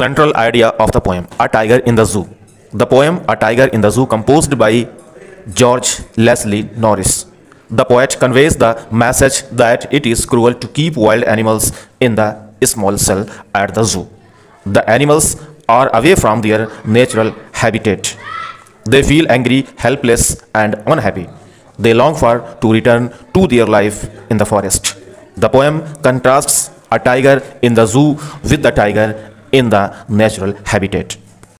Central idea of the poem A Tiger in the Zoo. The poem A Tiger in the Zoo, composed by George Leslie Norris. The poet conveys the message that it is cruel to keep wild animals in the small cell at the zoo. The animals are away from their natural habitat. They feel angry, helpless, and unhappy. They long for to return to their life in the forest. The poem contrasts a tiger in the zoo with the tiger in the natural habitat.